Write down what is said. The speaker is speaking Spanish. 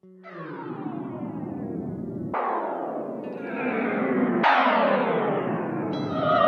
Oh!